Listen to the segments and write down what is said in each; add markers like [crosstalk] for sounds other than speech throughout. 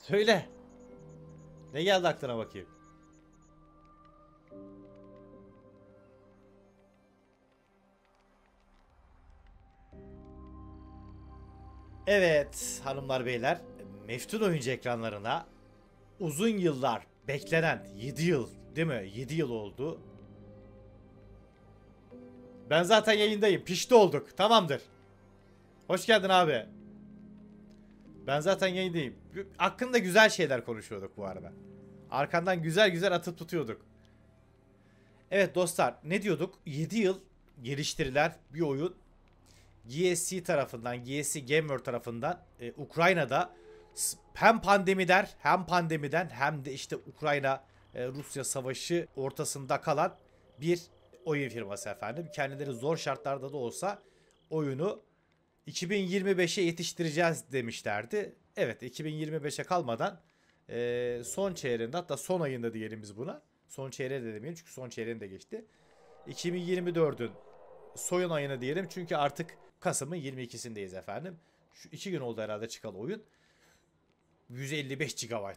Söyle. Ne geldi aklına bakayım? Evet hanımlar beyler Meftun oyuncu ekranlarına uzun yıllar beklenen 7 yıl değil mi? 7 yıl oldu. Ben zaten yayındayım. Pişti olduk. Tamamdır. Hoş geldin abi. Ben zaten yayındayım. Hakkında güzel şeyler konuşuyorduk bu arada. Arkandan güzel güzel atıp tutuyorduk. Evet dostlar ne diyorduk? 7 yıl geliştirilen bir oyun GSC tarafından, GSC Gamer tarafından e, Ukrayna'da hem pandemiler hem pandemiden hem de işte Ukrayna e, Rusya savaşı ortasında kalan bir oyun firması efendim. Kendileri zor şartlarda da olsa oyunu 2025'e yetiştireceğiz demişlerdi. Evet 2025'e kalmadan e, son çeyreğinde hatta son ayında diyelim biz buna. Son çeyreğe de demeyelim çünkü son çeyreğini de geçti. 2024'ün soyun ayını diyelim çünkü artık Kasım'ın 22'sindeyiz efendim. Şu iki gün oldu herhalde çıkalı oyun. 155 GB.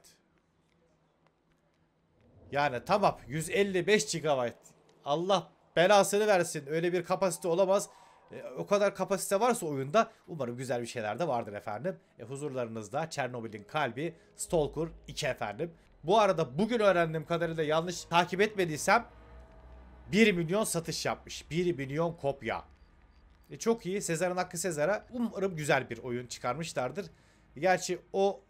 Yani tamam 155 GB. Allah belasını versin. Öyle bir kapasite olamaz. E, o kadar kapasite varsa oyunda umarım güzel bir şeyler de vardır efendim. E, huzurlarınızda Çernobil'in kalbi Stalker 2 efendim. Bu arada bugün öğrendiğim kadarıyla yanlış takip etmediysem 1 milyon satış yapmış. 1 milyon kopya. E, çok iyi. Sezar'ın hakkı Sezar'a. Umarım güzel bir oyun çıkarmışlardır. Gerçi o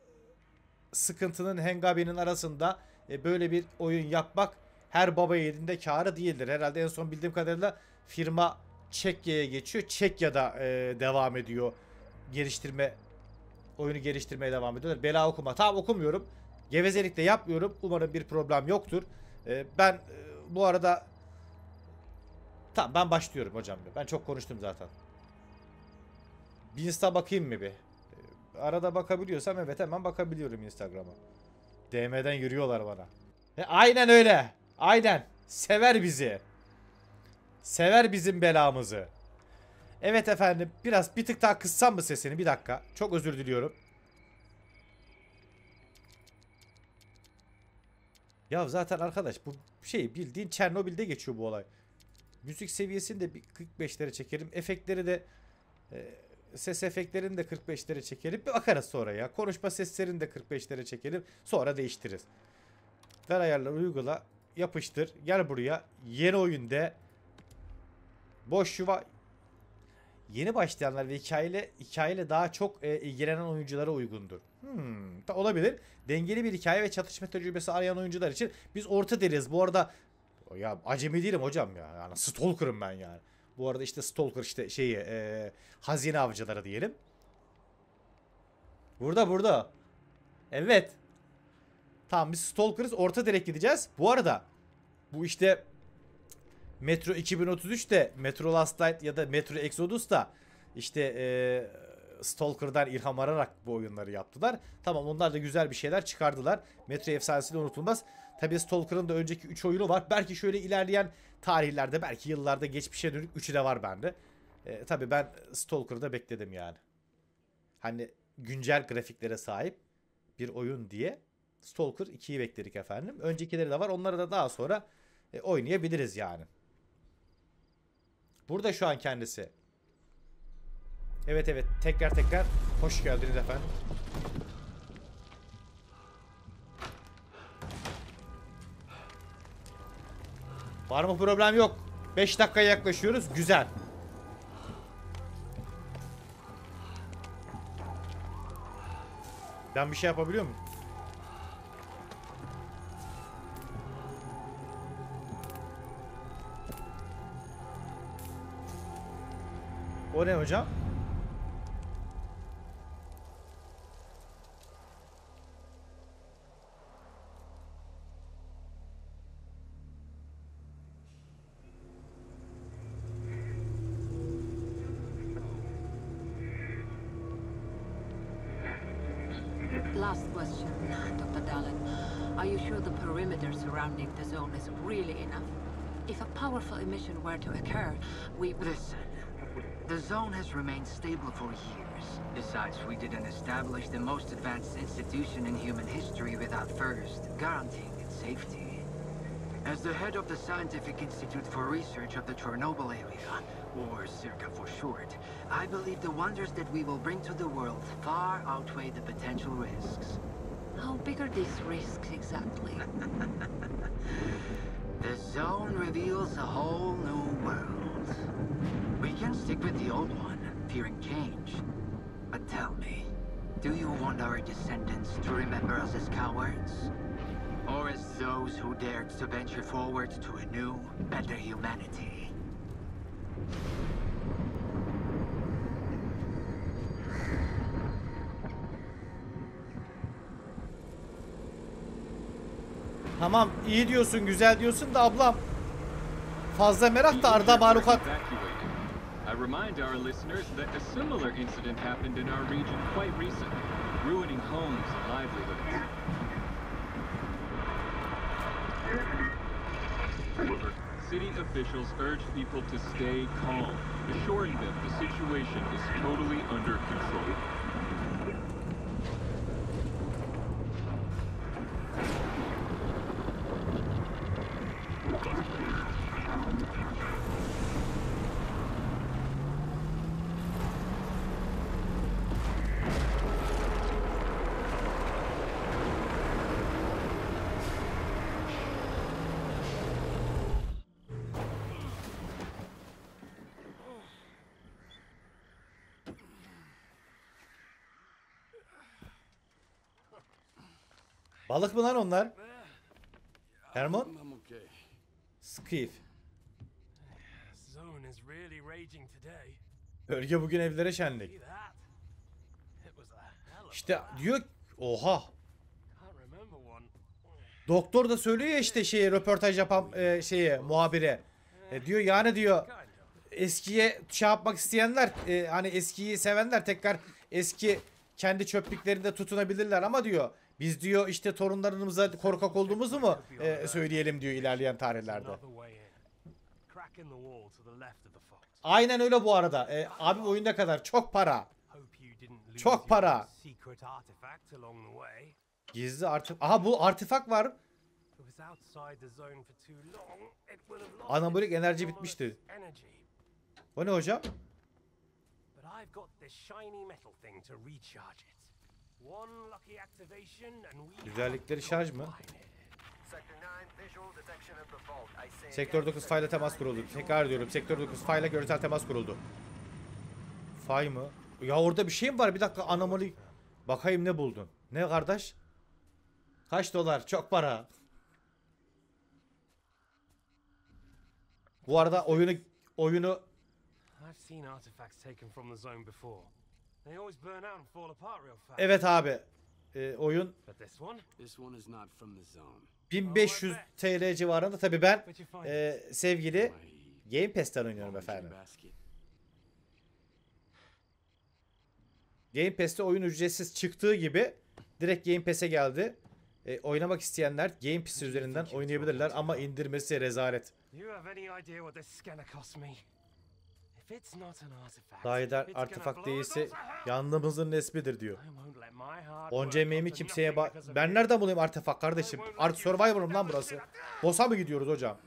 sıkıntının hengabenin arasında e, böyle bir oyun yapmak her baba yiğidin karı değildir. Herhalde en son bildiğim kadarıyla firma Çekya'ya geçiyor. Çekya'da e, devam ediyor. Geliştirme oyunu geliştirmeye devam ediyorlar. Bela okuma. Tamam okumuyorum. Gevezelik de yapmıyorum. Umarım bir problem yoktur. E, ben e, bu arada Tamam ben başlıyorum hocam. Ben çok konuştum zaten. Bir Insta bakayım mı bir? Ee, Arada bakabiliyorsam evet hemen bakabiliyorum Instagram'a. DM'den yürüyorlar bana. E, aynen öyle. Aynen. Sever bizi. Sever bizim belamızı. Evet efendim biraz bir tık daha kıssam mı sesini bir dakika. Çok özür diliyorum. Ya zaten arkadaş bu şey bildiğin Çernobil'de geçiyor bu olay. Müzik seviyesini de bir 45'lere çekelim. Efektleri de e, ses efektlerini de 45'lere çekelim. Bir bakarız sonra ya. Konuşma seslerini de 45'lere çekelim. Sonra değiştiririz. Ver ayarlar uygula. Yapıştır. Gel buraya. Yeni oyunda boş yuva yeni başlayanlar ve hikayeyle hikayeyle daha çok e, ilgilenen oyunculara uygundur. Hmm, da olabilir. Dengeli bir hikaye ve çatışma tecrübesi arayan oyuncular için biz orta deriz. Bu arada ya acemi değilim hocam ya. Yani stalker'ım ben yani. Bu arada işte stalker işte şeyi e, hazine avcıları diyelim. Burada burada. Evet. Tamam biz stalker'ız. Orta direk gideceğiz. Bu arada bu işte Metro 2033'te Metro Last Light ya da Metro Exodus da işte e, Stalker'dan ilham alarak bu oyunları yaptılar. Tamam onlar da güzel bir şeyler çıkardılar. Metro efsanesi de unutulmaz. Tabii Stalker'ın da önceki 3 oyunu var. Belki şöyle ilerleyen tarihlerde belki yıllarda geçmişe dönük 3'ü de var bende. E, tabii ben Stalker'da bekledim yani. Hani güncel grafiklere sahip bir oyun diye Stalker 2'yi bekledik efendim. Öncekileri de var. Onları da daha sonra e, oynayabiliriz yani. Burada şu an kendisi. Evet evet tekrar tekrar hoş geldiniz efendim. Var mı problem yok. 5 dakikaya yaklaşıyoruz. Güzel. Ben bir şey yapabiliyor muyum? O ne hocam? Last question, Dr. Dallin. Are you sure the perimeter surrounding the zone is really enough? If a powerful emission were to occur, we would... Listen, The zone has remained stable for years. Besides, we didn't establish the most advanced institution in human history without first guaranteeing its safety. As the head of the Scientific Institute for Research of the Chernobyl area, or CIRCA for short, I believe the wonders that we will bring to the world far outweigh the potential risks. How big are these risks exactly? [laughs] The zone reveals a whole new world. We can stick with the old one, fearing change. But tell me, do you want our descendants to remember us as cowards? Or as those who dared to venture forward to a new, better humanity? Tamam iyi diyorsun güzel diyorsun da ablam. Fazla merak da arda malukat. I remind our listeners that a similar incident happened in our region quite recently, ruining homes and livelihoods. City officials urge people to stay calm, assuring them the situation is totally under control. Balık mı lan onlar? Hermon? Skiff. Bölge bugün evlere şenlik. İşte diyor oha. Doktor da söylüyor ya işte şeye röportaj yapan e, şeye muhabire. E, diyor yani diyor eskiye şey yapmak isteyenler e, hani eskiyi sevenler tekrar eski kendi çöplüklerinde tutunabilirler ama diyor biz diyor işte torunlarımıza korkak olduğumuzu mu e, söyleyelim diyor ilerleyen tarihlerde. Aynen öyle bu arada. E, abi oyun ne kadar? Çok para. Çok para. Gizli artık. Aha bu artifak var. Anabolik enerji bitmişti. O ne hocam? Güzellikleri şarj mı? Sector 9, visual detection of the fault. I say Sektör again, 9 fayla temas kuruldu. Tekrar diyorum. Sektör 9 fayla görsel temas kuruldu. Fay mı? Ya orada bir şey mi var? Bir dakika anomali. Bakayım ne buldun? Ne kardeş? Kaç dolar? Çok para. Bu arada oyunu oyunu I've seen artifacts taken from the zone before. They always burn out and fall apart real fast. evet abi. e, oyun not from the zone. 1500 TL civarında. Tabi ben e, sevgili Game Pass'ten oynuyorum efendim. Game Pass'te oyun ücretsiz çıktığı gibi direkt Game Pass'e geldi. E, oynamak isteyenler Game Pass üzerinden oynayabilirler ama indirmesi rezalet. Blow us değilse yanlımızın nesbidir diyor. Onca emeğimi kimseye of Ben nereden bulayım artefakt kardeşim? Art Survivor'um lan burası. Boss'a mı gidiyoruz hocam?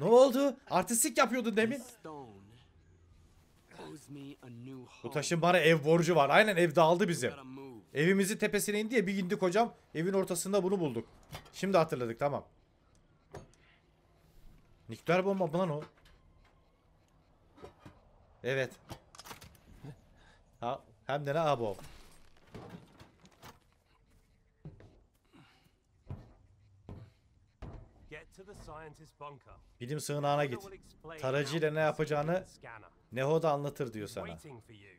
Ne oldu? Artistik yapıyordun demin. Bu taşın bana ev borcu var. Aynen ev dağıldı bizim. Evimizin tepesine indi ya bir indik hocam. Evin ortasında bunu bulduk. Şimdi hatırladık tamam. Nükleer bomba mı lan o? Evet. Ha, hem de ne abo. Bilim sığınağına git. Tarayıcıyla how ne yapacağını. Neho da anlatır diyor sana.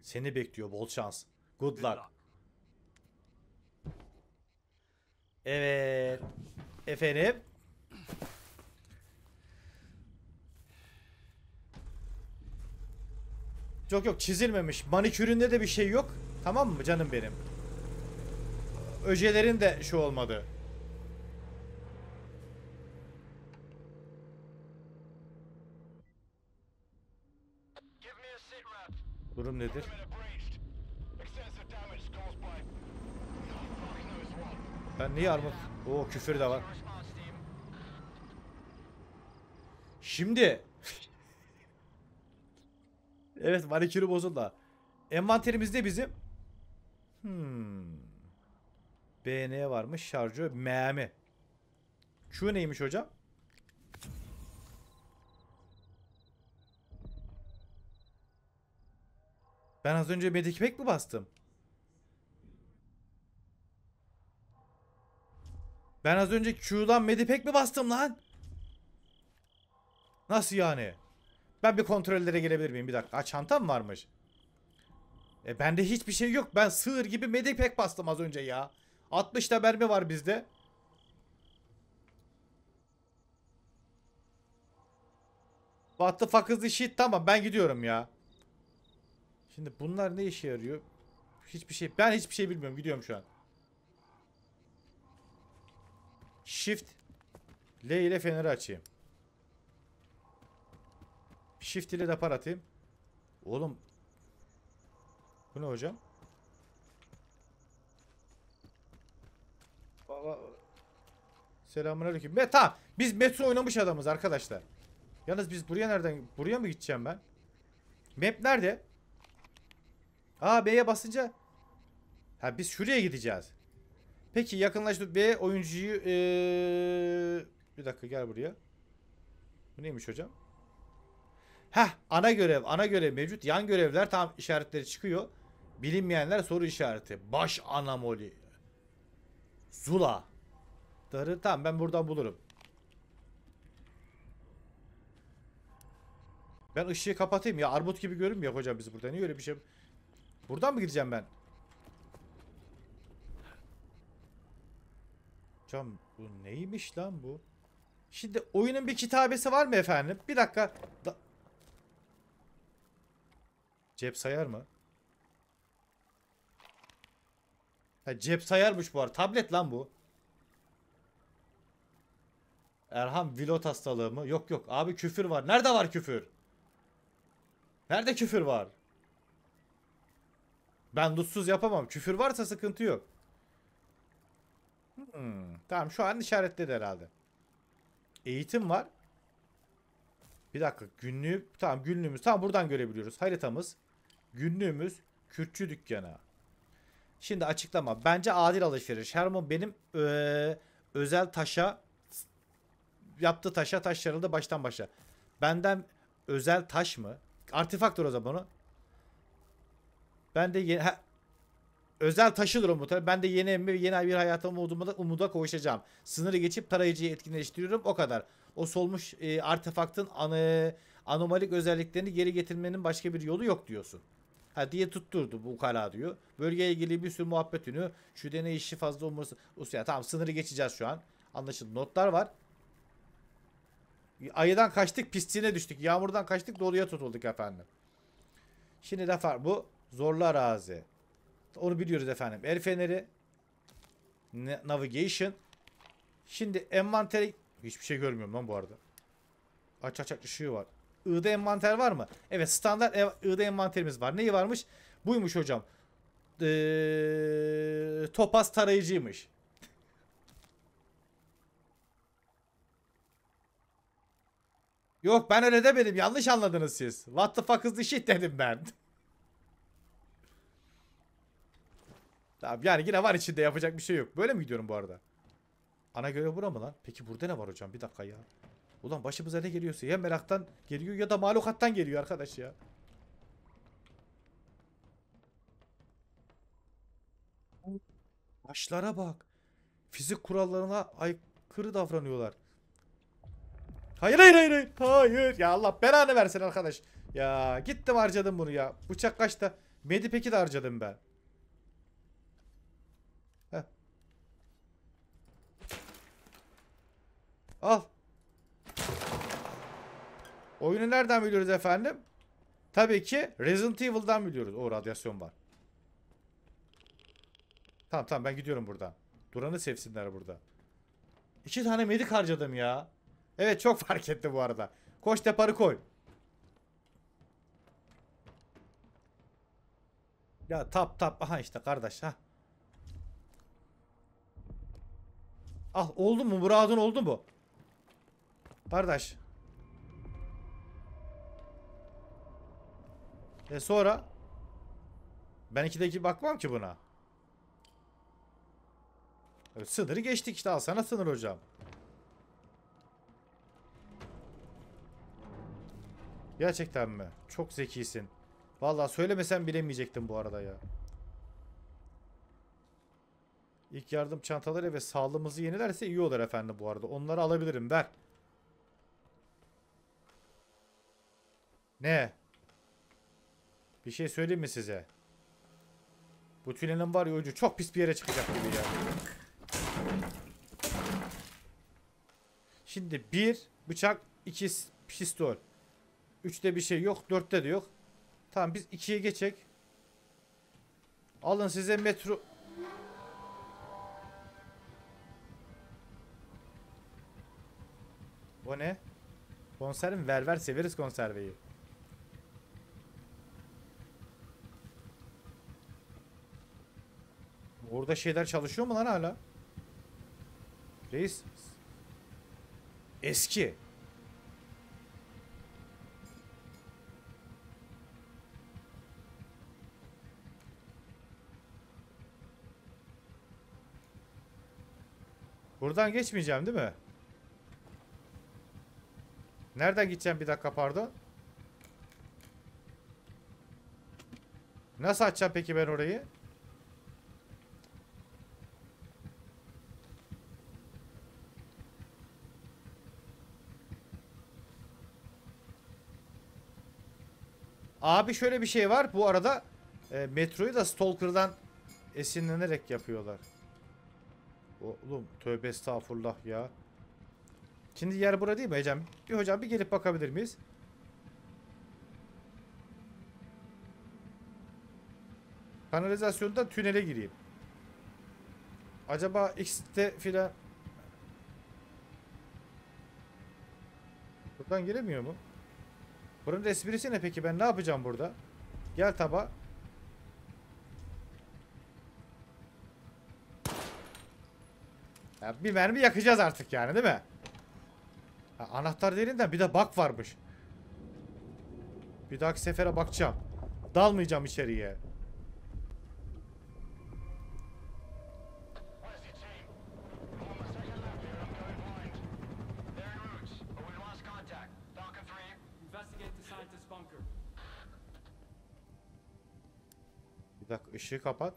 Seni bekliyor bol şans. Good luck. Evet. Efendim. Yok yok çizilmemiş. Maniküründe de bir şey yok. Tamam mı canım benim? Öcelerin de şu olmadı. Durum nedir? Ben niye armut? Oo küfür de var. Şimdi. Evet manikürü bozuldu. Envanterimizde bizim. Hmm. BN varmış şarjör. MM. Q neymiş hocam? Ben az önce medikmek mi bastım? Ben az önce Q'dan medipek mi bastım lan? Nasıl yani? Ben bir kontrollere girebilir miyim? Bir dakika. Aa, çantam varmış. E bende hiçbir şey yok. Ben sığır gibi medipek bastım az önce ya. 60 da mermi var bizde. What the fuck is shit? Tamam ben gidiyorum ya. Şimdi bunlar ne işe yarıyor? Hiçbir şey. Ben hiçbir şey bilmiyorum. Gidiyorum şu an. Shift L ile feneri açayım. Shift ile depar atayım. Oğlum. Bu ne hocam? Baba. Selamünaleyküm. Tamam. Biz metro oynamış adamız arkadaşlar. Yalnız biz buraya nereden buraya mı gideceğim ben? Map nerede? Aa B'ye basınca Ha biz şuraya gideceğiz. Peki yakınlaştır B oyuncuyu ee... bir dakika gel buraya. Bu neymiş hocam? Heh ana görev ana görev mevcut. Yan görevler tam işaretleri çıkıyor. Bilinmeyenler soru işareti. Baş anamoli. Zula. Darı tamam ben buradan bulurum. Ben ışığı kapatayım ya. Armut gibi görünmüyor hocam bizi burada. Niye öyle bir şey? Buradan mı gideceğim ben? Hocam bu neymiş lan bu? Şimdi oyunun bir kitabesi var mı efendim? Bir dakika. Da- Cep sayar mı? Ha, cep sayarmış bu arada. Tablet lan bu. Erhan Vilot hastalığı mı? Yok yok. Abi küfür var. Nerede var küfür? Nerede küfür var? Ben lutsuz yapamam. Küfür varsa sıkıntı yok. Hmm, tamam şu an işaretledi herhalde. Eğitim var. Bir dakika günlüğü tamam günlüğümüz tamam buradan görebiliyoruz. Haritamız günlüğümüz Kürtçü dükkanı. Şimdi açıklama. Bence adil alışveriş. Hermon benim eee, özel taşa yaptığı taşa taş yarıldı baştan başa. Benden özel taş mı? Artefaktör o zaman o. Ben de yeni, ha, özel taşıdır o muhtemelen. Ben de yeni emmi yeni bir hayata umuduma, umuda kavuşacağım. Sınırı geçip tarayıcıyı etkinleştiriyorum. O kadar. O solmuş e, artefaktın anı, anomalik özelliklerini geri getirmenin başka bir yolu yok diyorsun. Ha diye tutturdu bu kala diyor. Bölgeye ilgili bir sürü muhabbet ünü. Şu deney işi fazla umursa. Usya tamam sınırı geçeceğiz şu an. Anlaşıldı. Notlar var. Ayıdan kaçtık pisliğine düştük. Yağmurdan kaçtık doluya tutulduk efendim. Şimdi laf var. Bu zorlu arazi. Onu biliyoruz efendim. El feneri. Ne- Navigation. Şimdi envanteri... Hiçbir şey görmüyorum lan bu arada. Aç aç aç ışığı var. I'da envanter var mı? Evet standart I'da envanterimiz var. Neyi varmış? Buymuş hocam. Ee, topaz tarayıcıymış. Yok ben öyle demedim. Yanlış anladınız siz. What the fuck is this shit dedim ben. [laughs] Tamam yani yine var içinde yapacak bir şey yok. Böyle mi gidiyorum bu arada? Ana görev bura mı lan? Peki burada ne var hocam? Bir dakika ya. Ulan başımıza ne geliyorsa ya meraktan geliyor ya da malukattan geliyor arkadaş ya. Başlara bak. Fizik kurallarına aykırı davranıyorlar. Hayır hayır hayır hayır. Hayır. Ya Allah belanı versin arkadaş. Ya gittim harcadım bunu ya. Bıçak kaçta? Medipek'i de harcadım ben. Heh. Al. Oyunu nereden biliyoruz efendim? Tabii ki Resident Evil'dan biliyoruz. O radyasyon var. Tamam tamam ben gidiyorum buradan. Duran'ı sevsinler burada. İki tane medik harcadım ya. Evet çok [laughs] fark etti bu arada. Koş deparı koy. Ya tap tap aha işte kardeş ha. Al oldu mu? Muradın oldu mu? Kardeş. E sonra? Ben ikideki bakmam ki buna. Sınırı geçtik işte al sana sınır hocam. Gerçekten mi? Çok zekisin. Vallahi söylemesem bilemeyecektim bu arada ya. İlk yardım çantaları ve sağlığımızı yenilerse iyi olur efendim bu arada. Onları alabilirim. Ver. Ne? Bir şey söyleyeyim mi size? Bu tünelin var ya ucu çok pis bir yere çıkacak gibi ya. Şimdi bir bıçak, iki pistol. Üçte bir şey yok, dörtte de yok. Tamam biz ikiye geçek. Alın size metro... O ne? Konserve mi? Ver ver severiz konserveyi. Orada şeyler çalışıyor mu lan hala? Reis. Eski. Buradan geçmeyeceğim değil mi? Nereden gideceğim bir dakika pardon? Nasıl açacağım peki ben orayı? Abi şöyle bir şey var. Bu arada e, metroyu da Stalker'dan esinlenerek yapıyorlar. Oğlum tövbe estağfurullah ya. Şimdi yer bura değil mi Ecem? Bir hocam bir gelip bakabilir miyiz? Kanalizasyonda tünele gireyim. Acaba X'te filan Buradan giremiyor mu? Buranın esprisi ne peki? Ben ne yapacağım burada? Gel taba. Ya bir mermi yakacağız artık yani değil mi? Ha, anahtar derinden bir de bak varmış. Bir dahaki sefere bakacağım. Dalmayacağım içeriye. Bir dakika ışığı kapat.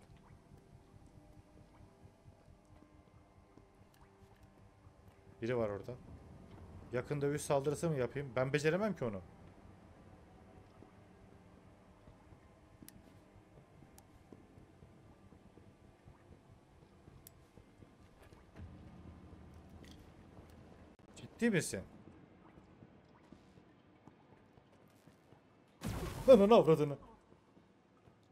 Biri var orada. Yakın dövüş saldırısı mı yapayım? Ben beceremem ki onu. Ciddi misin? Ananı avradını.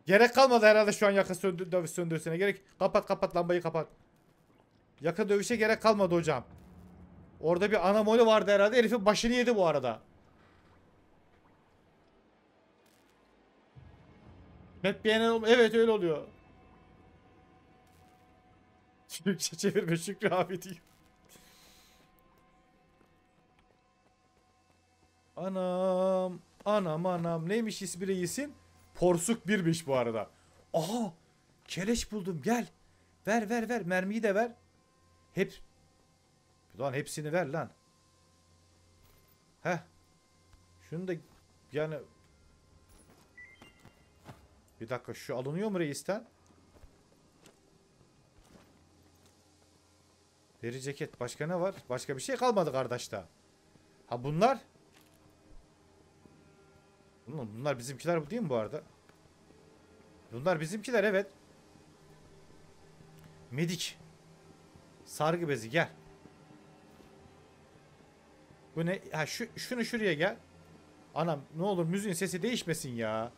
Gerek kalmadı herhalde şu an yakın söndür, dövüş söndürsene. Gerek kapat kapat lambayı kapat. Yakın dövüşe gerek kalmadı hocam. Orada bir anamoli vardı herhalde. Herifin başını yedi bu arada. Hep beğenen Evet öyle oluyor. [laughs] Türkçe çevirme Şükrü abi diyor. Anam. Anam anam. Neymiş ismi reisin? Porsuk birmiş bu arada. Aha. Keleş buldum gel. Ver ver ver. Mermiyi de ver. Hep. Lan hepsini ver lan. Heh. Şunu da yani. Bir dakika şu alınıyor mu reisten? Deri ceket. Başka ne var? Başka bir şey kalmadı kardeşte. Ha bunlar? Bunlar, bunlar bizimkiler bu değil mi bu arada? Bunlar bizimkiler evet. Medik. Sargı bezi gel. Bu ne? Ha şu şunu şuraya gel. Anam ne olur müziğin sesi değişmesin ya.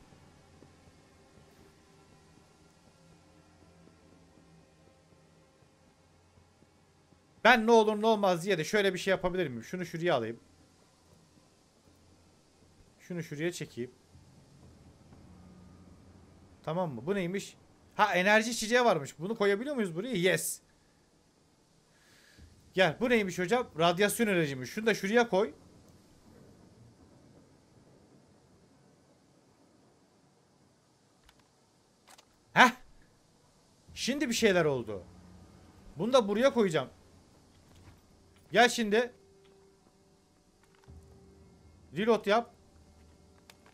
Ben ne olur ne olmaz diye de şöyle bir şey yapabilir miyim? Şunu şuraya alayım. Şunu şuraya çekeyim. Tamam mı? Bu neymiş? Ha enerji içeceği varmış. Bunu koyabiliyor muyuz buraya? Yes. Gel. Bu neymiş hocam? Radyasyon ilacıymış. Şunu da şuraya koy. Heh. Şimdi bir şeyler oldu. Bunu da buraya koyacağım. Gel şimdi. Reload yap.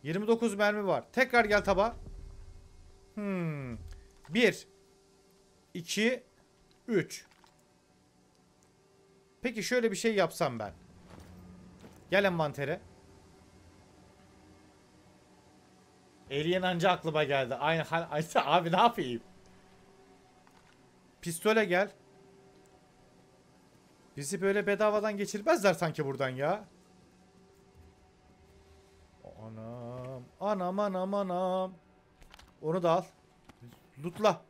29 mermi var. Tekrar gel taba. Hmm. 1 2 3 Peki şöyle bir şey yapsam ben. Gel envantere. Alien anca aklıma geldi. Aynı hal. [laughs] Abi ne yapayım? Pistole gel. Bizi böyle bedavadan geçirmezler sanki buradan ya. Anam. Anam anam anam. Onu da al. Lootla.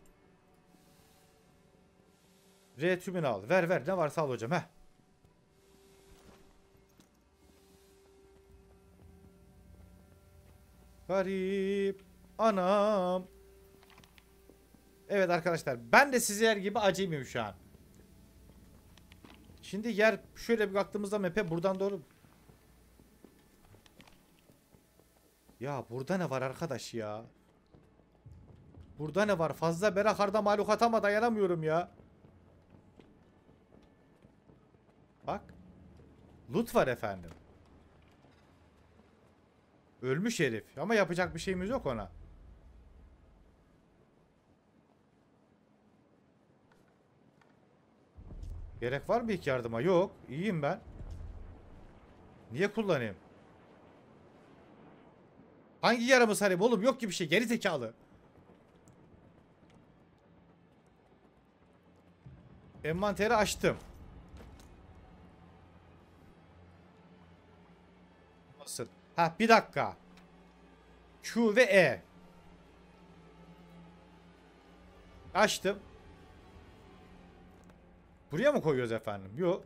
R tümünü al. Ver ver. Ne varsa al hocam. Heh. Garip. Anam. Evet arkadaşlar. Ben de sizler gibi acemiyim şu an. Şimdi yer şöyle bir baktığımızda map'e buradan doğru. Ya burada ne var arkadaş ya? Burada ne var? Fazla berakarda mahlukata ama dayanamıyorum ya. Bak. Loot var efendim. Ölmüş herif. Ama yapacak bir şeyimiz yok ona. Gerek var mı ilk yardıma? Yok. İyiyim ben. Niye kullanayım? Hangi yaramı sarayım oğlum? Yok ki bir şey. Geri zekalı. Envanteri açtım. Nasıl? Ha bir dakika. Q ve E. Açtım. Buraya mı koyuyoruz efendim? Yok.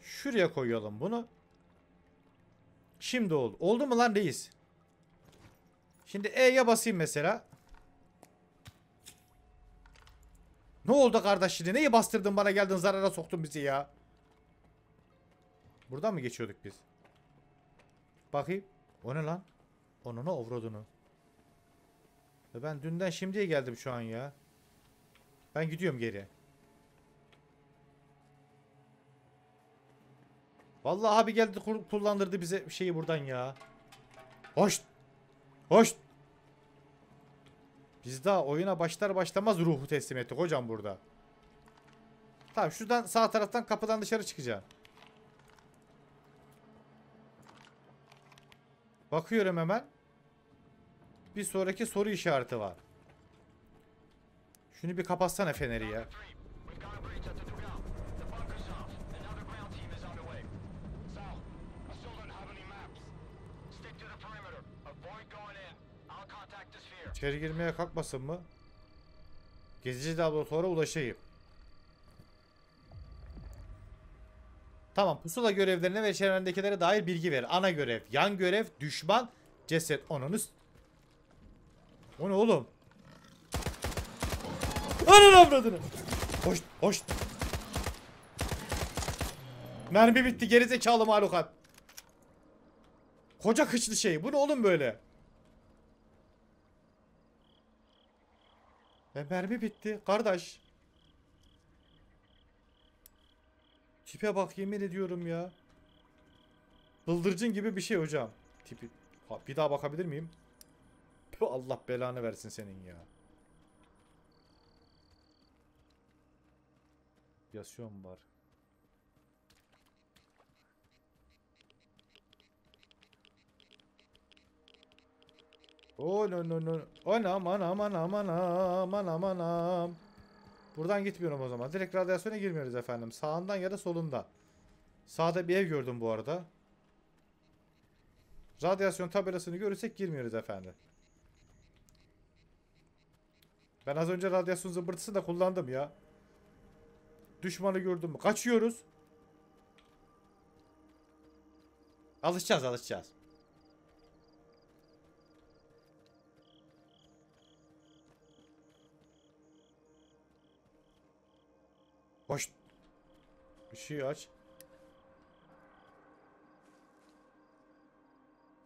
Şuraya koyalım bunu. Şimdi oldu. Oldu mu lan reis? Şimdi E'ye basayım mesela. Ne oldu kardeş şimdi? Neyi bastırdın bana geldin zarara soktun bizi ya. Buradan mı geçiyorduk biz? Bakayım. O ne lan? Onunu avradını. E Ben dünden şimdiye geldim şu an ya. Ben gidiyorum geri. Vallahi abi geldi kullandırdı bize şeyi buradan ya. Hoş. Hoş. Biz daha oyuna başlar başlamaz ruhu teslim ettik hocam burada. Tamam şuradan sağ taraftan kapıdan dışarı çıkacağım. Bakıyorum hemen. Bir sonraki soru işareti var. Şunu bir kapatsana feneri ya. İçeri girmeye kalkmasın mı? Gezici laboratuvara ulaşayım. Tamam pusula görevlerine ve çevrendekilere dair bilgi ver. Ana görev, yan görev, düşman, ceset. Onunuz. O ne oğlum? Ananı avradını. Hoş, hoş. Mermi bitti gerizekalı mahlukat. Koca kıçlı şey. Bu ne oğlum böyle? Ve mermi bitti. Kardeş. Tipe bak yemin ediyorum ya. Bıldırcın gibi bir şey hocam. Tipi. Ha, bir daha bakabilir miyim? Allah belanı versin senin ya. Yasyon var. Oh no no no. Anam anam anam anam anam anam. Buradan gitmiyorum o zaman. Direkt radyasyona girmiyoruz efendim. Sağından ya da solunda. Sağda bir ev gördüm bu arada. Radyasyon tabelasını görürsek girmiyoruz efendim. Ben az önce radyasyon zımbırtısını da kullandım ya. Düşmanı gördüm? Kaçıyoruz. Alışacağız alışacağız. Hoş. Işığı aç.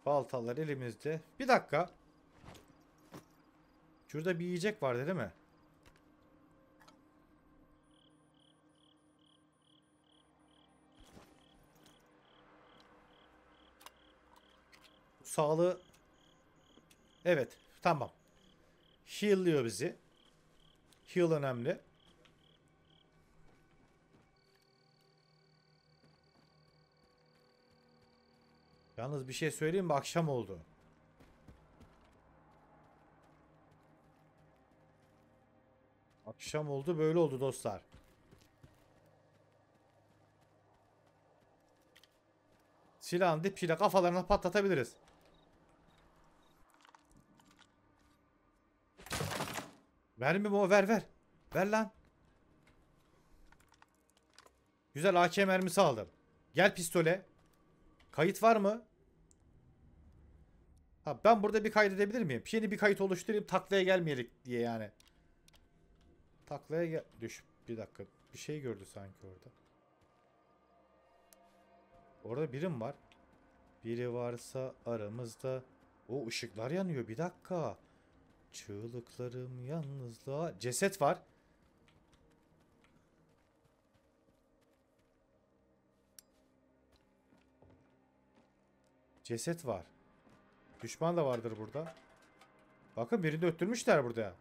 Baltalar elimizde. Bir dakika. Şurada bir yiyecek vardı değil mi? Sağlığı Evet, tamam. Heal'lıyor bizi. Heal önemli. Yalnız bir şey söyleyeyim mi? Akşam oldu. Akşam oldu, böyle oldu dostlar. Silahın dipiyle kafalarına patlatabiliriz. Mermi mi o? Ver ver. Ver lan. Güzel AK mermisi aldım. Gel pistole. Kayıt var mı? Ha, ben burada bir kaydedebilir miyim? Yeni bir kayıt oluşturayım taklaya gelmeyelim diye yani. Taklaya gel... Düş. Bir dakika. Bir şey gördü sanki orada. Orada birim var. Biri varsa aramızda. O ışıklar yanıyor. Bir dakika. Çığlıklarım yalnızlığa. Ceset var. Ceset var. Düşman da vardır burada. Bakın birini öttürmüşler burada.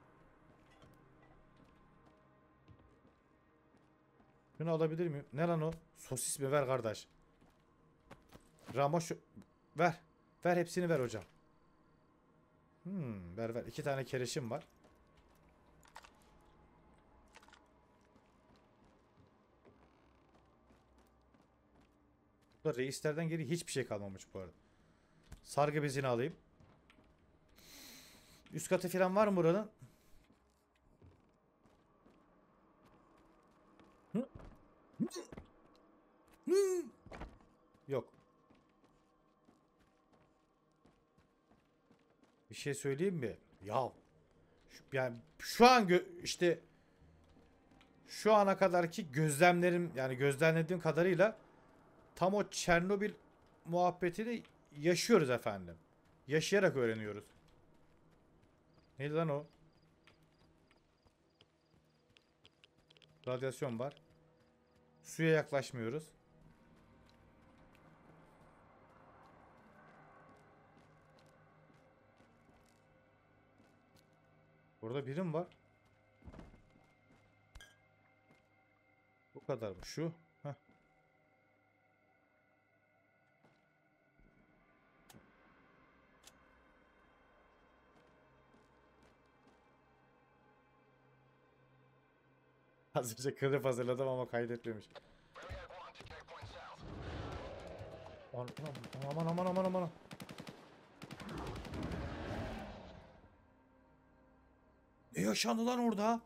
Şunu alabilir miyim? Ne lan o? Sosis mi? Ver kardeş. Ramo. Ver. Ver hepsini ver hocam. Hmm, ver ver. İki tane kereşim var. Reislerden geri hiçbir şey kalmamış bu arada. Sargı bezini alayım. Üst katı falan var mı buranın? Yok. Bir şey söyleyeyim mi? Ya şu, yani şu an işte şu ana kadarki gözlemlerim yani gözlemlediğim kadarıyla tam o Çernobil muhabbetini yaşıyoruz efendim. Yaşayarak öğreniyoruz. Neydi lan o? Radyasyon var. Suya yaklaşmıyoruz. Burada birim var. Bu kadar mı? Şu. Az önce klip hazırladım ama kaydetmemiş. Aman aman aman aman aman. Ne yaşandı lan orada?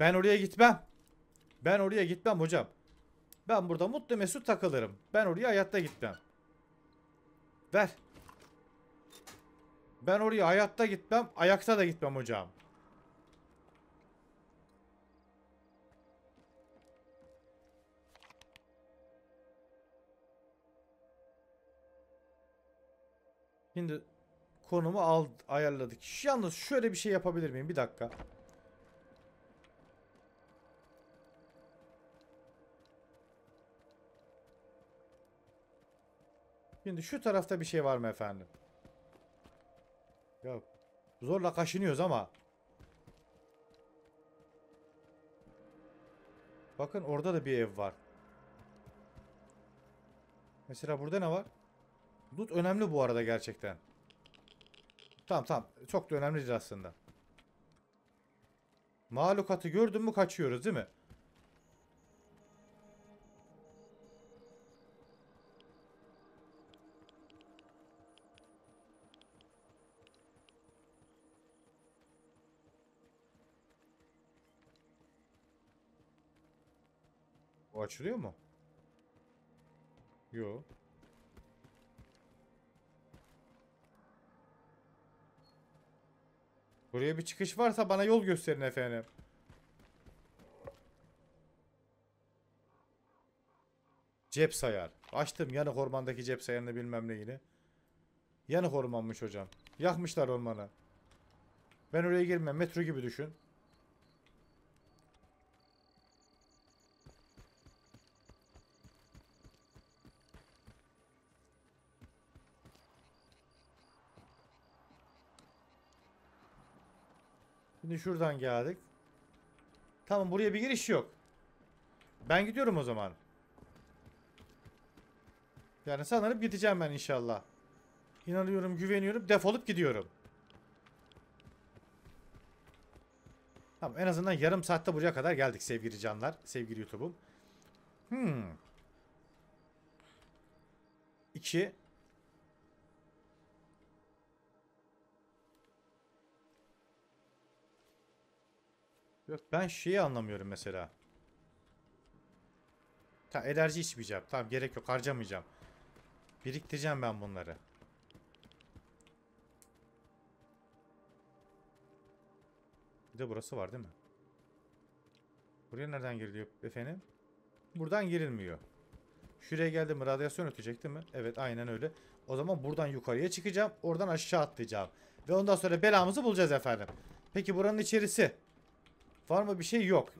Ben oraya gitmem. Ben oraya gitmem hocam. Ben burada mutlu mesut takılırım. Ben oraya hayatta gitmem. Ver. Ben oraya hayatta gitmem. Ayakta da gitmem hocam. Şimdi konumu al ayarladık. Yalnız şöyle bir şey yapabilir miyim? Bir dakika. Şimdi şu tarafta bir şey var mı efendim? Ya zorla kaşınıyoruz ama. Bakın orada da bir ev var. Mesela burada ne var? Loot önemli bu arada gerçekten. Tamam tamam. Çok da önemli değil aslında. Mahlukatı gördün mü kaçıyoruz değil mi? Açılıyor mu? Yok. Buraya bir çıkış varsa bana yol gösterin efendim. Cep sayar. Açtım yanık ormandaki cep sayarını bilmem neyini. Yanık ormanmış hocam. Yakmışlar ormanı. Ben oraya girmem. Metro gibi düşün. Şimdi şuradan geldik. Tamam buraya bir giriş yok. Ben gidiyorum o zaman. Yani sanırım gideceğim ben inşallah. İnanıyorum, güveniyorum. Defolup gidiyorum. Tamam en azından yarım saatte buraya kadar geldik sevgili canlar. Sevgili YouTube'um. Hmm. 2 Yok ben şeyi anlamıyorum mesela. Ta enerji içmeyeceğim. Tamam gerek yok harcamayacağım. Biriktireceğim ben bunları. Bir de burası var değil mi? Buraya nereden giriliyor efendim? Buradan girilmiyor. Şuraya geldim radyasyon ötecek değil mi? Evet aynen öyle. O zaman buradan yukarıya çıkacağım. Oradan aşağı atlayacağım. Ve ondan sonra belamızı bulacağız efendim. Peki buranın içerisi? Var mı bir şey? Yok.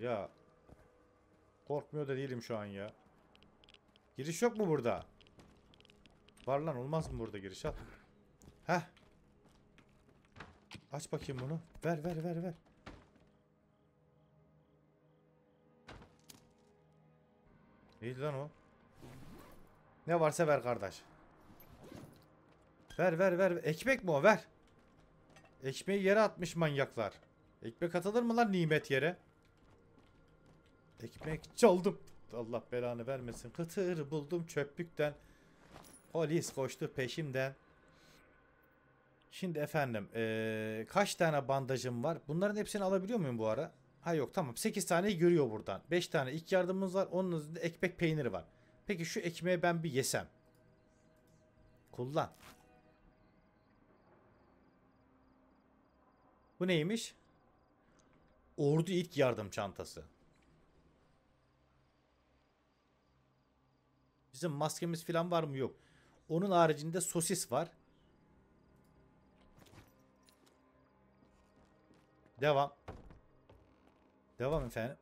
Ya. Korkmuyor da değilim şu an ya. Giriş yok mu burada? Var lan olmaz mı burada giriş? Al. Heh. Aç bakayım bunu. Ver ver ver ver. Neydi lan o? Ne varsa ver kardeş. Ver ver ver. Ekmek mi o? Ver. Ekmeği yere atmış manyaklar. Ekmek atılır mı lan nimet yere? Ekmek çaldım. Allah belanı vermesin. Kıtır buldum çöplükten. Polis koştu peşimden. Şimdi efendim eee, kaç tane bandajım var? Bunların hepsini alabiliyor muyum bu ara? Ha yok tamam 8 tane görüyor buradan. 5 tane ilk yardımımız var. Onun üzerinde ekmek peyniri var. Peki şu ekmeği ben bir yesem. Kullan. Bu neymiş? Ordu ilk yardım çantası. Bizim maskemiz falan var mı? Yok. Onun haricinde sosis var. Devam. Devam efendim.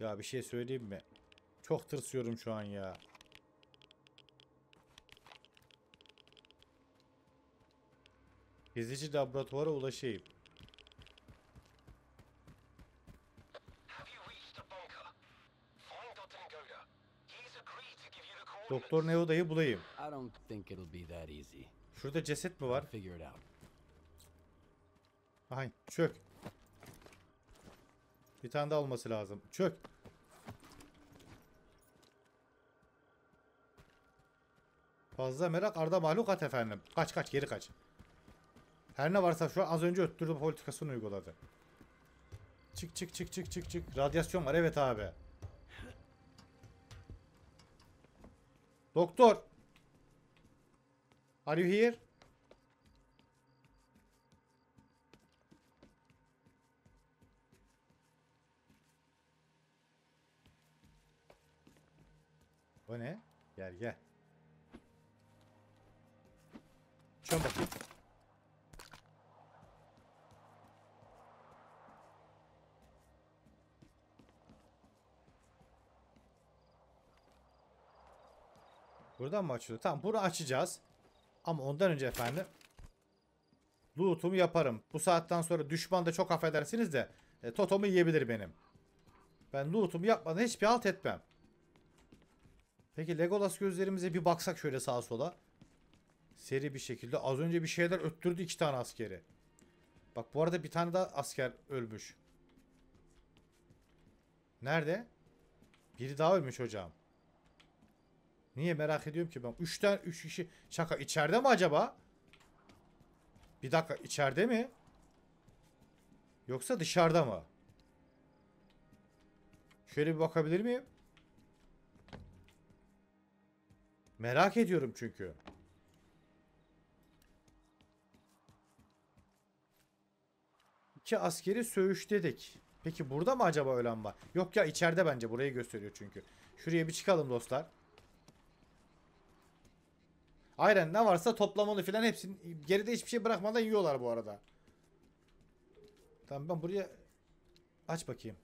Ya bir şey söyleyeyim mi? Çok tırsıyorum şu an ya. Gezici laboratuvara ulaşayım. Have you reached the bunker? Find Dr. Ngoda. He's agreed to give you the coordinates. Doktor Neoda'yı bulayım. Şurada ceset mi var? Ay çök. Bir tane daha olması lazım. Çök. Fazla merak arda mahlukat efendim. Kaç kaç geri kaç. Her ne varsa şu an az önce öttürdü politikasını uyguladı. Çık çık çık çık çık çık. Radyasyon var evet abi. Doktor. Are you here? O ne? Gel gel. Çön bakayım. Buradan mı açılıyor? Tamam bunu açacağız. Ama ondan önce efendim loot'umu yaparım. Bu saatten sonra düşman da çok affedersiniz de e, totomu yiyebilir benim. Ben loot'umu yapmadan hiçbir halt etmem. Peki Legolas gözlerimize bir baksak şöyle sağa sola. Seri bir şekilde. Az önce bir şeyler öttürdü iki tane askeri. Bak bu arada bir tane daha asker ölmüş. Nerede? Biri daha ölmüş hocam. Niye merak ediyorum ki ben. Üç tane üç kişi. Şaka içeride mi acaba? Bir dakika içeride mi? Yoksa dışarıda mı? Şöyle bir bakabilir miyim? Merak ediyorum çünkü. İki askeri söğüş dedik. Peki burada mı acaba ölen var? Yok ya içeride bence burayı gösteriyor çünkü. Şuraya bir çıkalım dostlar. Aynen ne varsa toplamalı filan hepsini geride hiçbir şey bırakmadan yiyorlar bu arada. Tamam ben buraya aç bakayım.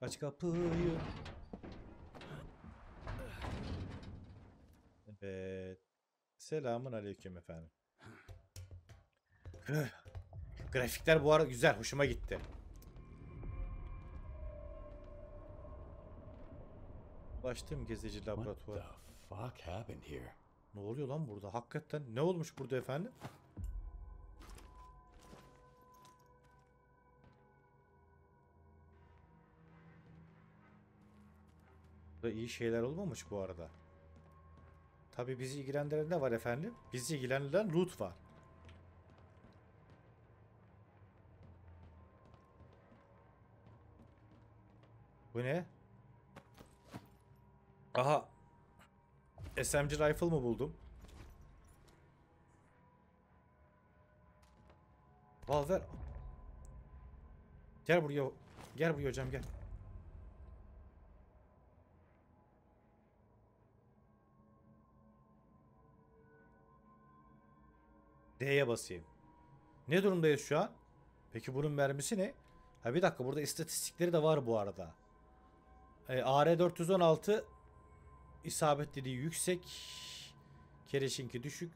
Aç kapıyı. Evet. Selamun aleyküm efendim. Grafikler bu arada güzel. Hoşuma gitti. Ulaştım gezici What the laboratuvar. fuck happened here? Ne oluyor lan burada? Hakikaten ne olmuş burada efendim? Burada iyi şeyler olmamış bu arada. Tabi bizi ilgilendiren ne var efendim? Bizi ilgilendiren loot var. Bu ne? Aha. SMG rifle mı buldum? Al ver. Gel buraya. Gel buraya hocam gel. D'ye basayım. Ne durumdayız şu an? Peki bunun mermisi ne? Ha bir dakika burada istatistikleri de var bu arada. E, AR416 isabetliliği yüksek. Kereşinki düşük.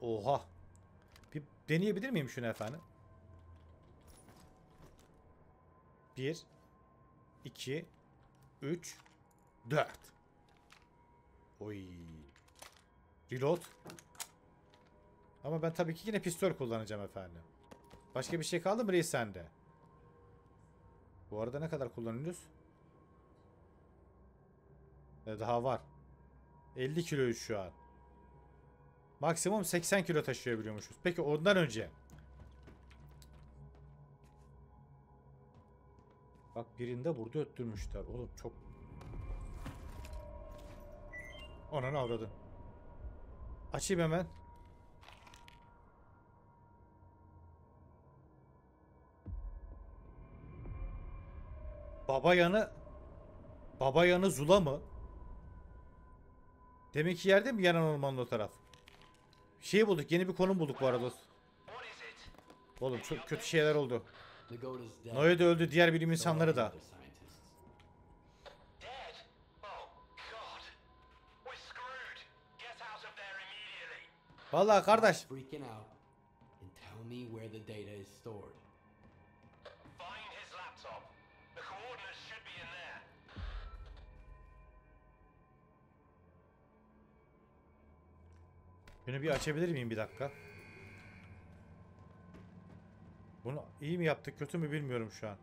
Oha. Bir deneyebilir miyim şunu efendim? 1 2 3 4 Oy. Reload. Ama ben tabii ki yine pistol kullanacağım efendim. Başka bir şey kaldı mı reis sende? Bu arada ne kadar kullanıyoruz? E, daha var. 50 kiloyuz şu an. Maksimum 80 kilo taşıyabiliyormuşuz. Peki ondan önce. Bak birinde burada öttürmüşler. Oğlum çok... Ananı avradın. Açayım hemen. Baba yanı... Baba yanı Zula mı? Demek ki yerde mi yanan ormanın o taraf? Şey bulduk. Yeni bir konum bulduk bu arada. Oğlum çok kötü şeyler oldu. Noe de öldü. Diğer bilim insanları da. other scientists. Bunu bir açabilir miyim bir dakika? Bunu iyi mi yaptık kötü mü bilmiyorum şu an.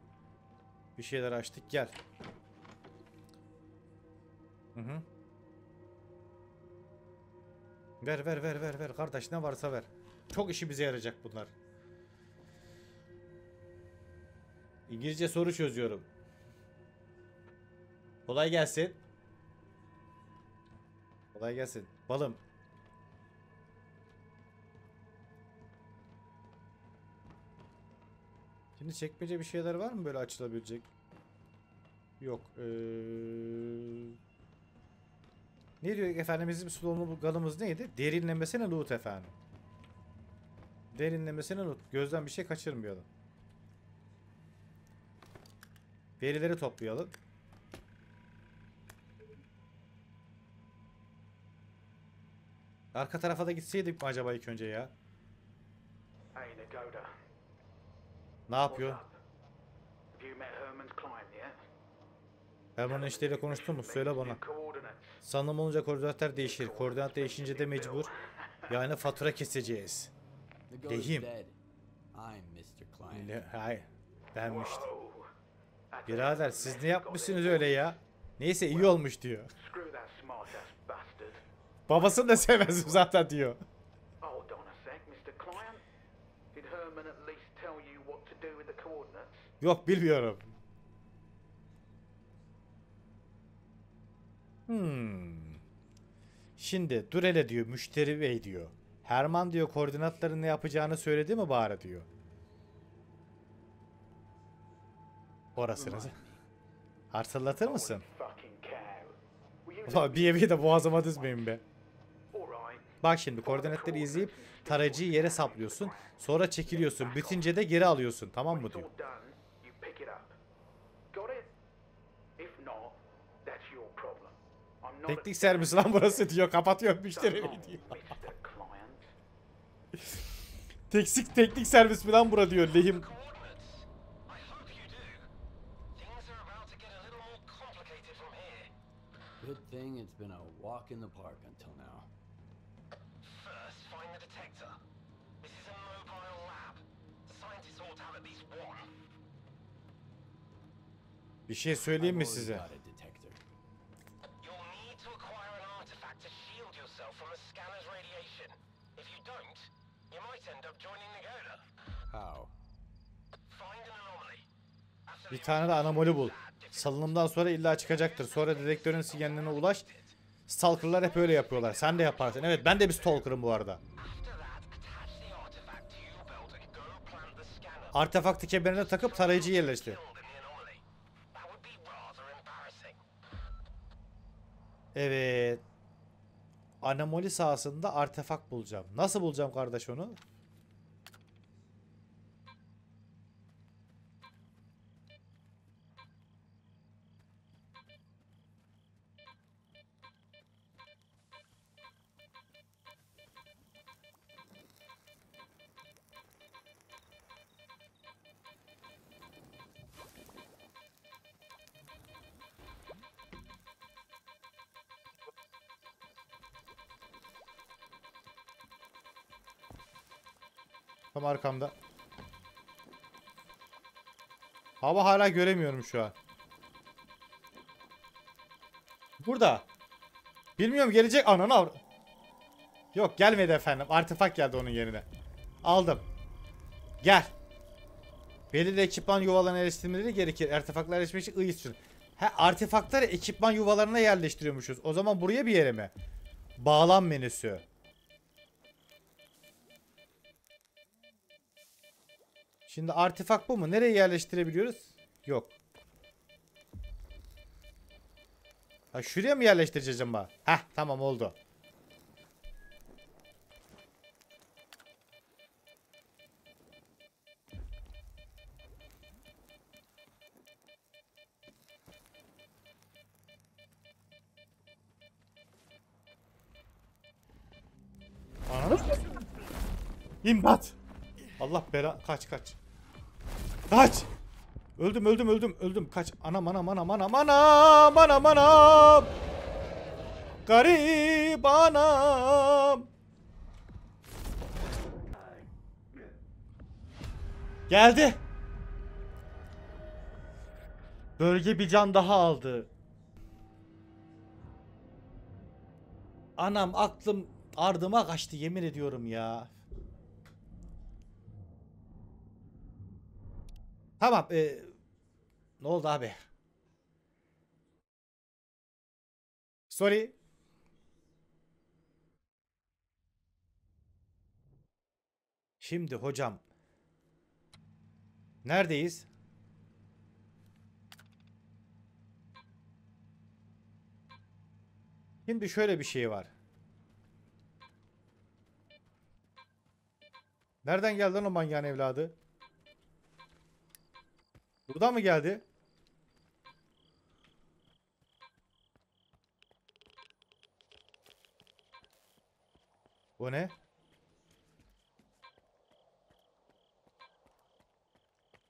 Bir şeyler açtık gel. Hı hı. Ver ver ver ver ver kardeş ne varsa ver. Çok işimize yarayacak bunlar. İngilizce soru çözüyorum. Kolay gelsin. Kolay gelsin. Balım. Şimdi çekmece bir şeyler var mı böyle açılabilecek? Yok. Ee... Ne diyor efendim bizim sloganımız neydi? Derinlemesine loot efendim. Derinlemesine loot. Gözden bir şey kaçırmayalım. Verileri toplayalım. Arka tarafa da gitseydik mi acaba ilk önce ya? Hey, Nagoda. Ne yapıyor? Herman enişteyle konuştun mu? Söyle bana. Sanım olunca koordinatlar değişir. Koordinat değişince de mecbur. Yani fatura keseceğiz. Deyim. hayır. Benmiştim. That's Birader siz ne yapmışsınız öyle ya? Neyse iyi olmuş diyor. Babasını da sevmezdim zaten diyor. Hold on a sec, Mr. Client. Did Herman at least tell you what to do with the coordinates? Yok bilmiyorum. Hmm. Şimdi dur hele diyor müşteri bey diyor. Herman diyor koordinatların ne yapacağını söyledi mi bari diyor. Orasını. Hatırlatır mısın? Ulan bir evi de boğazıma dizmeyin be. Bak şimdi koordinatları izleyip tarayıcıyı yere saplıyorsun. Sonra çekiliyorsun. Bitince de geri alıyorsun. Tamam mı diyor. all done, you pick it up. Got it? If not, that's your problem. I'm not Teknik servis lan burası diyor. Kapatıyor müşteri diyor. Client. Teknik teknik servis mi lan bura diyor. Lehim. Good thing it's been a walk in the park until now. First, find the detector. This is a mobile lab. Scientists ought to have at least one. Bir şey söyleyeyim mi size? End up joining Nagoda. How? Find an anomaly. Bir tane de anomali bul. Salınımdan sonra illa çıkacaktır. Sonra dedektörün sinyaline ulaş. Stalker'lar hep öyle yapıyorlar. Sen de yaparsın. Evet ben de bir stalker'ım bu arada. Artefaktı kemerine takıp rather embarrassing. Evet. Anomali sahasında artefakt bulacağım. Nasıl bulacağım kardeş onu? Arkamda. Hava hala göremiyorum şu an. Burada. Bilmiyorum gelecek. Ananı avr- Yok gelmedi efendim. Artefakt geldi onun yerine. Aldım. Gel. Belirli ekipman yuvalarına yerleştirmeleri gerekir. Artefaktlar yerleşmek için ıyı sürün. He artefaktları ekipman yuvalarına yerleştiriyormuşuz. O zaman buraya bir yere mi? Bağlam menüsü. Şimdi artefakt bu mu? Nereye yerleştirebiliyoruz? Yok. Ha şuraya mı yerleştireceğiz acaba? Heh tamam oldu. Anladın? İmdat. Allah bela kaç kaç. Kaç. Öldüm öldüm öldüm öldüm kaç. Anam anam anam anam anam anam anam. Garip anam. Geldi. Bölge bir can daha aldı. Anam aklım ardıma kaçtı yemin ediyorum ya. Tamam. e, ne oldu abi? Sorry. Şimdi hocam. Neredeyiz? Şimdi şöyle bir şey var. Nereden geldi lan o manyağın evladı? Buradan mı geldi? Bu ne?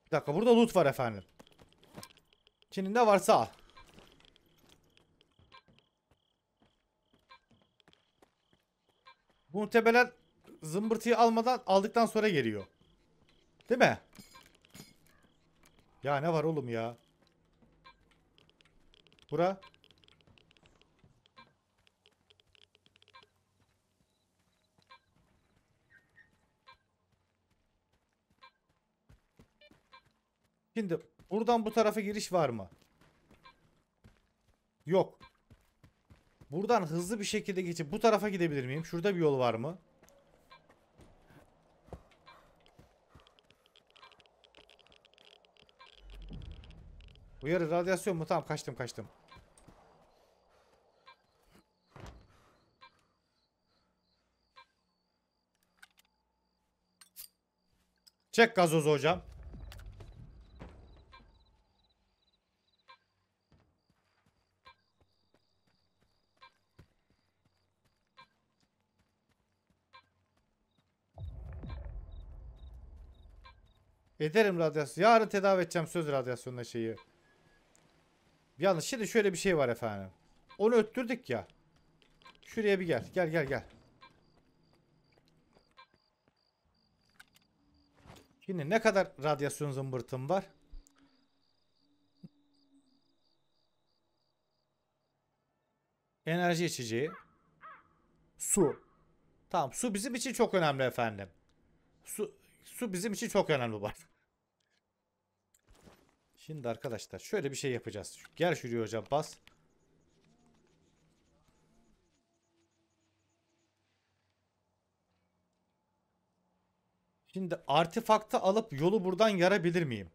Bir dakika burada loot var efendim. Ne varsa al. Bu muhtemelen zımbırtıyı almadan aldıktan sonra geliyor. Değil mi? Ya ne var oğlum ya? Bura. Şimdi buradan bu tarafa giriş var mı? Yok. Buradan hızlı bir şekilde geçip bu tarafa gidebilir miyim? Şurada bir yol var mı? Uyarı radyasyon mu? Tamam kaçtım kaçtım. Çek gazozu hocam. Ederim radyasyon. Yarın tedavi edeceğim söz radyasyonla şeyi. Yalnız şimdi şöyle bir şey var efendim. Onu öttürdük ya. Şuraya bir gel. Gel gel gel. Şimdi ne kadar radyasyon zımbırtım var? Enerji içeceği. Su. Tamam su bizim için çok önemli efendim. Su su bizim için çok önemli var. Şimdi arkadaşlar şöyle bir şey yapacağız. Gel şuraya hocam bas. Şimdi artefaktı alıp yolu buradan yarabilir miyim?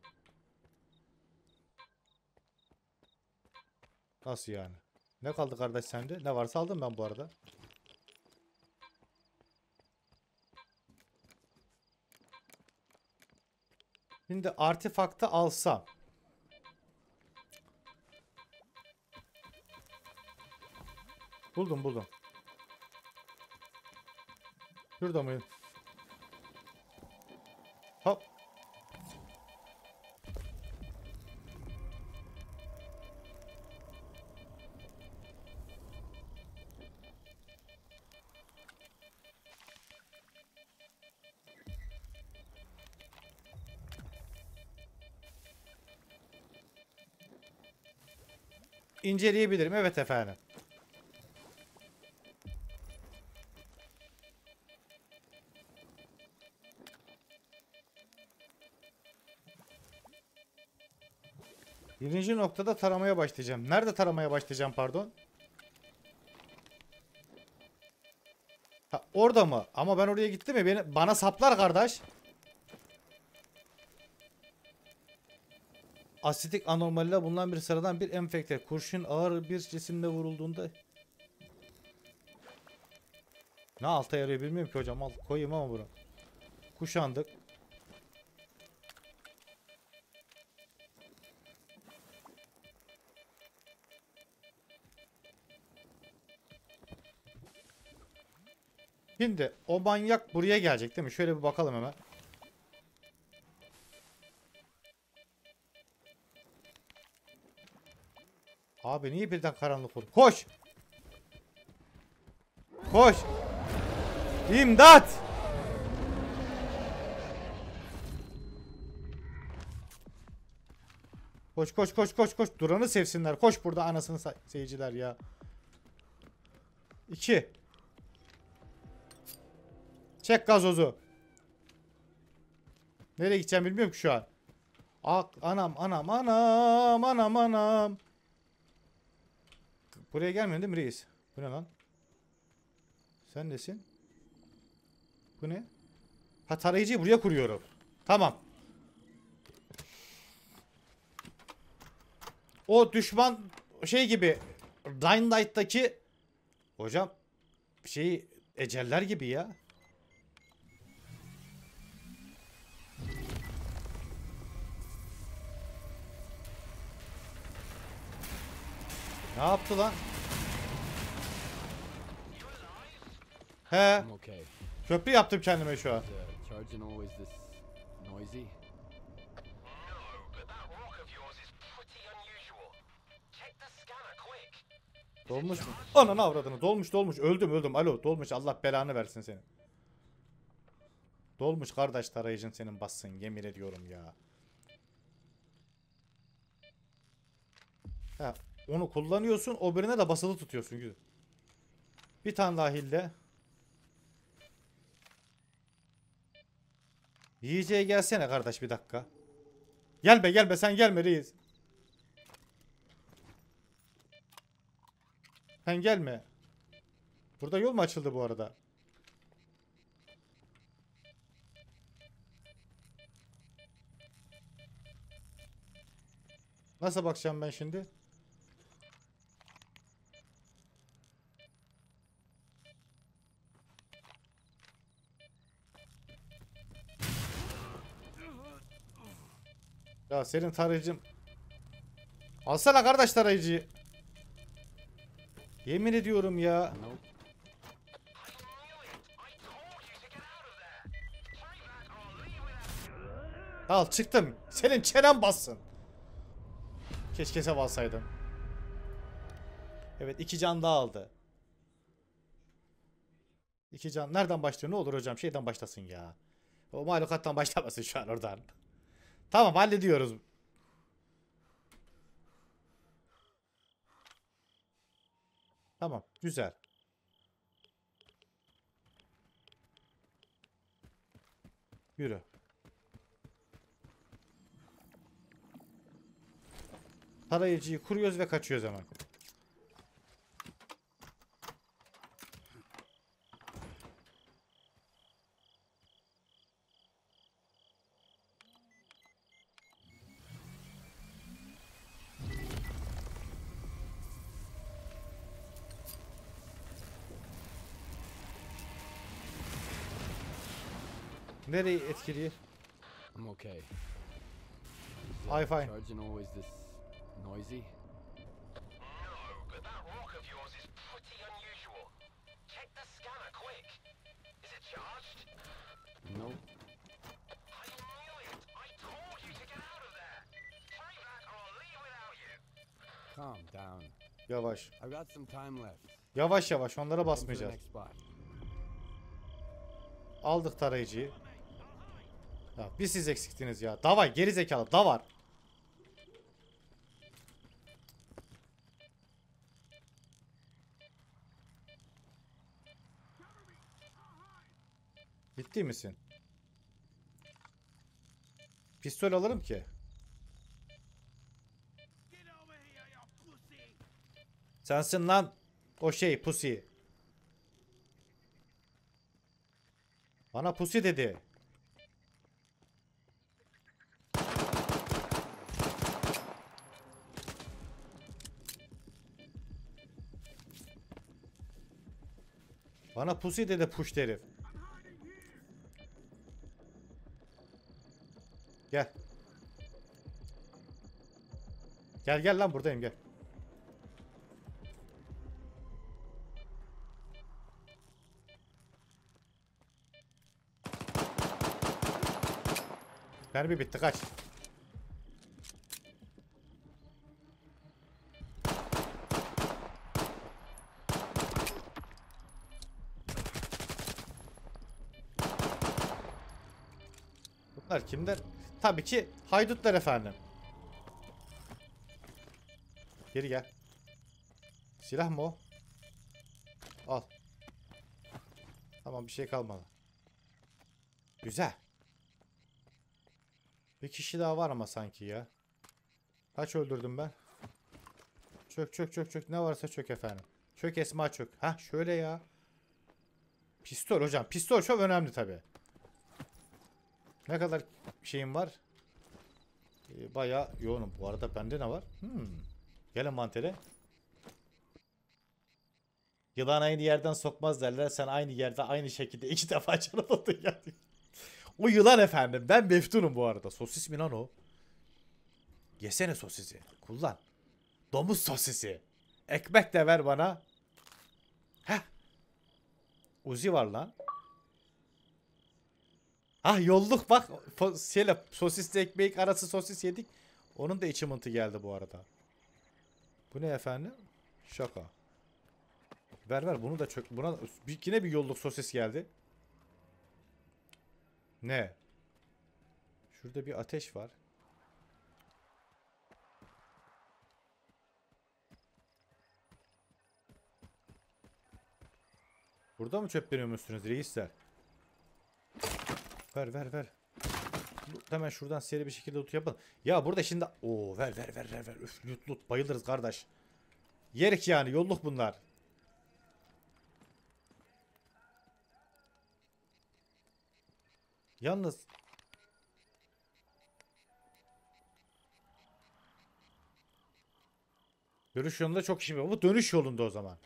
Nasıl yani? Ne kaldı kardeş sende? Ne varsa aldım ben bu arada. Şimdi artefaktı alsam. Buldum buldum. Şurada mıyım? Hop. İnceleyebilirim. Evet efendim. Birinci noktada taramaya başlayacağım. Nerede taramaya başlayacağım pardon? Ha, orada mı? Ama ben oraya gittim mi? Bana saplar kardeş. Asitik anomaliyle bulunan bir sıradan bir enfekte. Kurşun ağır bir cisimle vurulduğunda... Ne alta yarıyor bilmiyorum ki hocam. Al koyayım ama bunu. Kuşandık. Şimdi o manyak buraya gelecek değil mi? Şöyle bir bakalım hemen. Abi niye birden karanlık oldu? Koş! Koş! İmdat! Koş koş koş koş koş. Duran'ı sevsinler. Koş burada anasını seyirciler ya. 2 Çek gazozu. Nereye gideceğim bilmiyorum ki şu an. Ak anam anam anam anam anam. Buraya gelmiyorsun değil mi reis? Bu ne lan? Sen nesin? Bu ne? Ha tarayıcıyı buraya kuruyorum. Tamam. O düşman şey gibi Dying Light'taki hocam şey eceller gibi ya. Ne yaptı lan? He, köprü yaptım kendime şu an. Is charging always this noisy? No, but that rock of yours is pretty unusual. Check the scanner quick. Dolmuş mu? Ananı avradını. Dolmuş dolmuş. Öldüm öldüm. Alo dolmuş. Allah belanı versin seni. Dolmuş kardeş tarayıcın senin bassın. Yemin ediyorum ya. Ha, onu kullanıyorsun. O birine de basılı tutuyorsun. Güzel. Bir tane daha hilde. Yiyeceğe gelsene kardeş bir dakika. Gelme gelme sen gelme reis. Sen gelme. Burada yol mu açıldı bu arada? Nasıl bakacağım ben şimdi? Ya senin tarayıcın... Alsana kardeş tarayıcıyı. Yemin ediyorum ya. Al çıktım. Senin çenen bassın. Keşke sev alsaydım. Evet iki can daha aldı. İki can. Nereden başlıyor? Ne olur hocam şeyden başlasın ya. O mahlukattan başlamasın şu an oradan. Tamam hallediyoruz. Tamam güzel. Yürü. Tarayıcıyı kuruyoruz ve kaçıyoruz hemen. Nereyi etkiliyor? I'm okay. High five. Charging always this noisy? No, but that rock of yours is pretty unusual. Check the scanner quick. Is it charged? Nope. I knew it! I told you to get out of there! Try that or I'll leave without you! Calm down. Yavaş. I've got some time left. Yavaş yavaş onlara basmayacağız. Aldık tarayıcıyı. Ya bir siz eksiktiniz ya. Davay geri zekalı davar. Bitti misin? Pistol alırım ki. Sensin lan. O şey pussy. Bana pussy dedi. Bana pussy dedi push herif. Gel. Gel gel lan buradayım gel. Mermi bitti kaç. Bunlar kimler? Tabii ki haydutlar efendim. Geri gel. Silah mı o? Al. Tamam bir şey kalmadı. Güzel. Bir kişi daha var ama sanki ya. Kaç öldürdüm ben? Çök çök çök çök. Ne varsa çök efendim. Çök Esma çök. Ha şöyle ya. Pistol hocam. Pistol çok önemli tabi. Ne kadar şeyim var? Ee, bayağı yoğunum. Bu arada bende ne var? Hmm. Gel envantere. Yılan aynı yerden sokmaz derler. Sen aynı yerde aynı şekilde iki [laughs] defa çarpıldın ya. O yılan efendim. Ben meftunum bu arada. Sosis mi lan o? Yesene sosisi. Kullan. Domuz sosisi. Ekmek de ver bana. Heh. Uzi var lan. Ah yolluk bak. Şeyle, sosisli ekmek arası sosis yedik. Onun da içi mıntı geldi bu arada. Bu ne efendim? Şaka. Ver ver bunu da çök. Buna bir, yine bir yolluk sosis geldi. Ne? Şurada bir ateş var. Burada mı çöpleniyormuşsunuz reisler? Ver ver ver. Hemen şuradan seri bir şekilde loot yapalım. Ya burada şimdi... Oo ver ver ver ver ver. Üf loot loot bayılırız kardeş. Yerik yani yolluk bunlar. Yalnız Dönüş yolunda çok işim yok. Bu dönüş yolunda o zaman.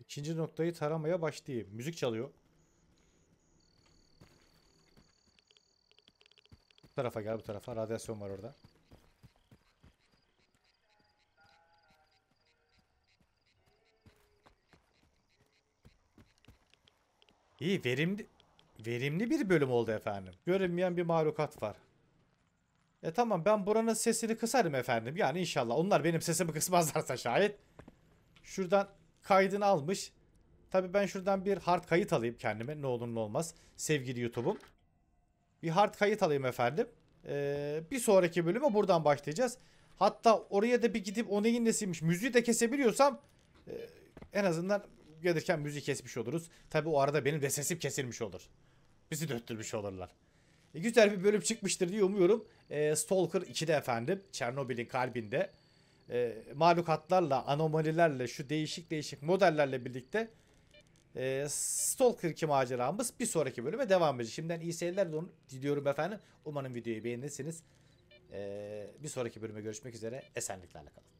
İkinci noktayı taramaya başlayayım. Müzik çalıyor. Bu tarafa gel bu tarafa. Radyasyon var orada. İyi verimli verimli bir bölüm oldu efendim. Görünmeyen bir mahlukat var. E tamam ben buranın sesini kısarım efendim. Yani inşallah onlar benim sesimi kısmazlarsa şayet. Şuradan kaydını almış. Tabii ben şuradan bir hard kayıt alayım kendime. Ne olur ne olmaz. Sevgili YouTube'um. Bir hard kayıt alayım efendim. Ee, bir sonraki bölüme buradan başlayacağız. Hatta oraya da bir gidip o neyin nesiymiş müziği de kesebiliyorsam e, en azından gelirken müziği kesmiş oluruz. Tabii o arada benim de sesim kesilmiş olur. Bizi döttürmüş olurlar. E, güzel bir bölüm çıkmıştır diye umuyorum. E, Stalker 2'de efendim. Çernobil'in kalbinde. E, mahlukatlarla, anomalilerle, şu değişik değişik modellerle birlikte e, Stalker 2 maceramız bir sonraki bölüme devam edecek. Şimdiden iyi seyirler diliyorum efendim. Umarım videoyu beğenirsiniz. E, bir sonraki bölüme görüşmek üzere. Esenliklerle kalın.